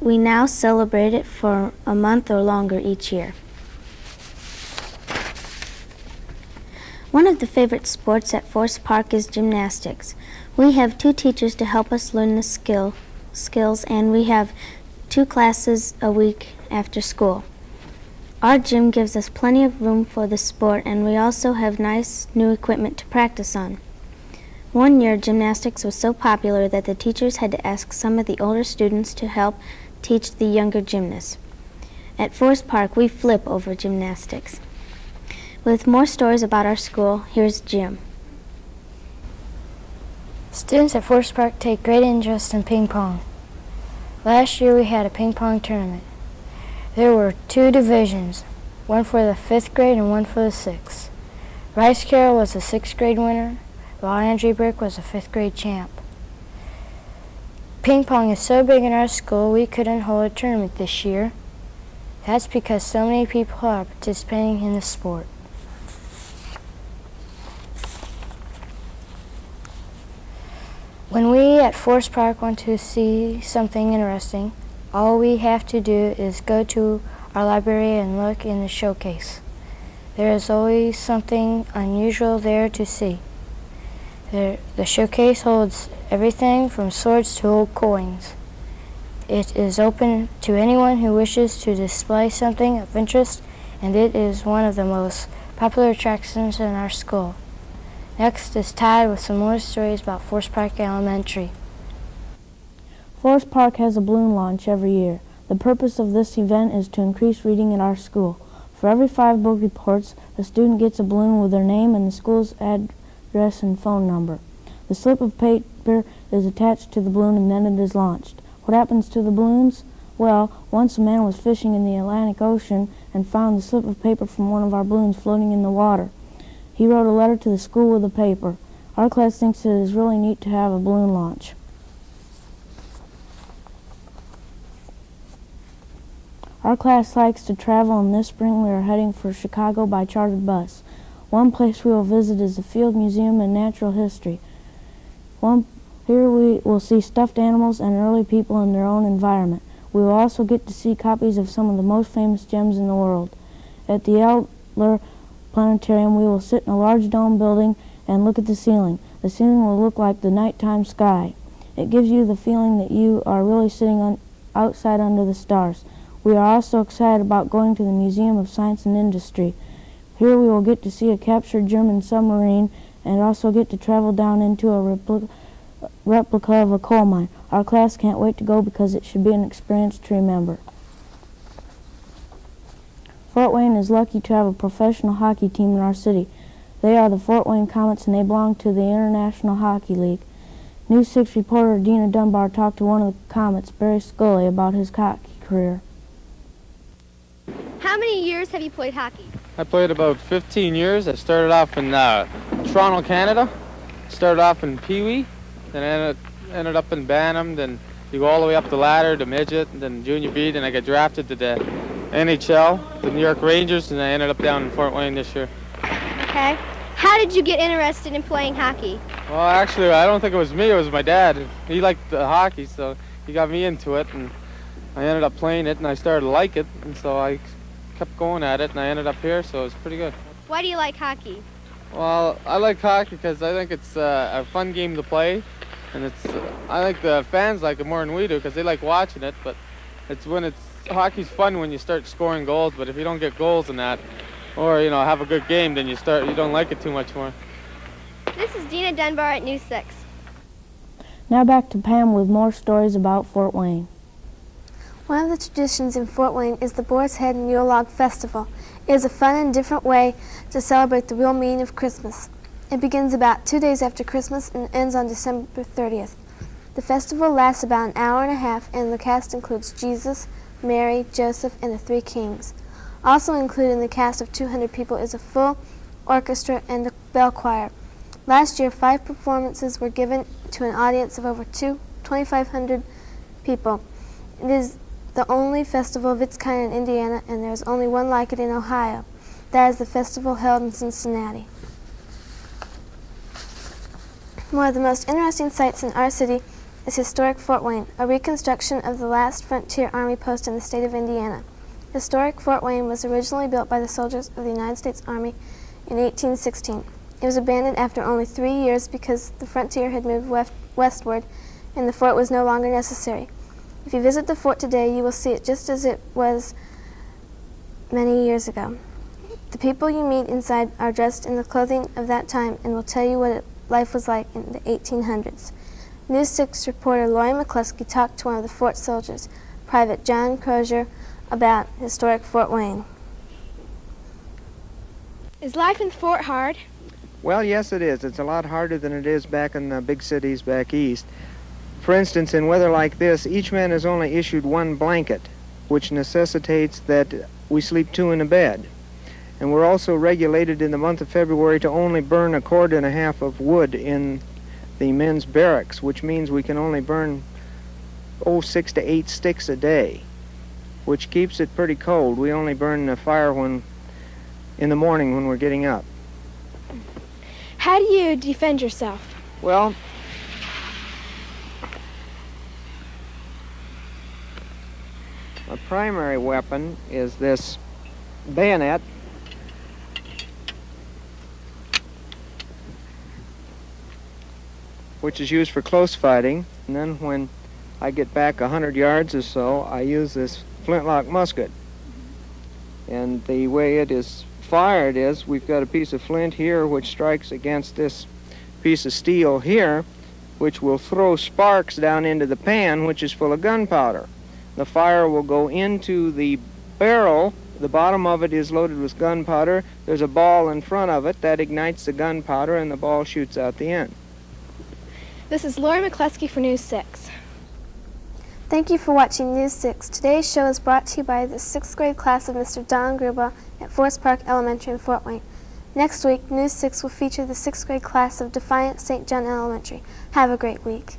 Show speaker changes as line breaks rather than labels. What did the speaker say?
We now celebrate it for a month or longer each year. One of the favorite sports at Forest Park is gymnastics. We have two teachers to help us learn the skill, skills, and we have two classes a week after school. Our gym gives us plenty of room for the sport, and we also have nice new equipment to practice on. One year, gymnastics was so popular that the teachers had to ask some of the older students to help teach the younger gymnasts. At Forest Park, we flip over gymnastics. With more stories about our school, here's Jim.
Students at Forest Park take great interest in ping pong. Last year we had a ping pong tournament. There were two divisions, one for the fifth grade and one for the sixth. Rice Carroll was the sixth grade winner, while Andrew Brick was a fifth grade champ. Ping pong is so big in our school we couldn't hold a tournament this year. That's because so many people are participating in the sport. When we at Forest Park want to see something interesting, all we have to do is go to our library and look in the showcase. There is always something unusual there to see. The showcase holds everything from swords to old coins. It is open to anyone who wishes to display something of interest, and it is one of the most popular attractions in our school. Next is Todd with some more stories about Forest Park Elementary.
Forest Park has a balloon launch every year. The purpose of this event is to increase reading in our school. For every five book reports, a student gets a balloon with their name and the school's address and phone number. The slip of paper is attached to the balloon and then it is launched. What happens to the balloons? Well, once a man was fishing in the Atlantic Ocean and found the slip of paper from one of our balloons floating in the water. He wrote a letter to the school with the paper. Our class thinks it is really neat to have a balloon launch. Our class likes to travel and this spring we are heading for Chicago by chartered bus. One place we will visit is the Field Museum and Natural History. One, here we will see stuffed animals and early people in their own environment. We will also get to see copies of some of the most famous gems in the world. At the Adler planetarium, we will sit in a large dome building and look at the ceiling. The ceiling will look like the nighttime sky. It gives you the feeling that you are really sitting on, outside under the stars. We are also excited about going to the Museum of Science and Industry. Here we will get to see a captured German submarine and also get to travel down into a replica, replica of a coal mine. Our class can't wait to go because it should be an experience to remember. Fort Wayne is lucky to have a professional hockey team in our city. They are the Fort Wayne Comets and they belong to the International Hockey League. News 6 reporter Dina Dunbar talked to one of the Comets, Barry Scully, about his hockey career.
How many years have you played hockey?
I played about 15 years. I started off in uh, Toronto, Canada. Started off in Pee Wee, then ended, ended up in Bantam, then you go all the way up the ladder to midget, then junior B, then I got drafted to the NHL, the New York Rangers, and I ended up down in Fort Wayne this year.
Okay. How did you get interested in playing hockey?
Well, actually, I don't think it was me. It was my dad. He liked the hockey, so he got me into it, and I ended up playing it, and I started to like it, and so I kept going at it, and I ended up here, so it was pretty good.
Why do you like hockey?
Well, I like hockey because I think it's uh, a fun game to play, and it's uh, I think the fans like it more than we do because they like watching it. But it's when it's hockey's fun when you start scoring goals, but if you don't get goals in that, or you know have a good game, then you start you don't like it too much more.
This is Dina Dunbar at News 6.
Now back to Pam with more stories about Fort Wayne.
One of the traditions in Fort Wayne is the Boar's Head and Yule Log Festival. It is a fun and different way to celebrate the real meaning of Christmas. It begins about two days after Christmas and ends on December 30th. The festival lasts about an hour and a half, and the cast includes Jesus, Mary, Joseph, and the three kings. Also included in the cast of 200 people is a full orchestra and a bell choir. Last year, five performances were given to an audience of over 2,500 people. It is the only festival of its kind in Indiana, and there is only one like it in Ohio. That is the festival held in Cincinnati. One of the most interesting sights in our city is historic Fort Wayne, a reconstruction of the last frontier army post in the state of Indiana. Historic Fort Wayne was originally built by the soldiers of the United States Army in 1816. It was abandoned after only three years because the frontier had moved west westward and the fort was no longer necessary. If you visit the fort today, you will see it just as it was many years ago. The people you meet inside are dressed in the clothing of that time and will tell you what it, life was like in the 1800s. News 6 reporter Lori McCluskey talked to one of the fort soldiers, Private John Crozier, about historic Fort Wayne.
Is life in the fort hard?
Well, yes, it is. It's a lot harder than it is back in the big cities back east. For instance, in weather like this, each man is only issued one blanket, which necessitates that we sleep two in a bed. And we're also regulated in the month of February to only burn a cord and a half of wood in the men's barracks, which means we can only burn, oh, six to eight sticks a day, which keeps it pretty cold. We only burn the fire when, in the morning when we're getting up.
How do you defend yourself?
Well, primary weapon is this bayonet. which is used for close fighting. And then when I get back a hundred yards or so, I use this flintlock musket. And the way it is fired is we've got a piece of flint here which strikes against this piece of steel here, which will throw sparks down into the pan, which is full of gunpowder. The fire will go into the barrel. The bottom of it is loaded with gunpowder. There's a ball in front of it that ignites the gunpowder, and the ball shoots out the end.
This is Lori McCluskey for News 6.
Thank you for watching News 6. Today's show is brought to you by the 6th grade class of Mr. Don Gruba at Forest Park Elementary in Fort Wayne. Next week, News 6 will feature the 6th grade class of Defiance St. John Elementary. Have a great week.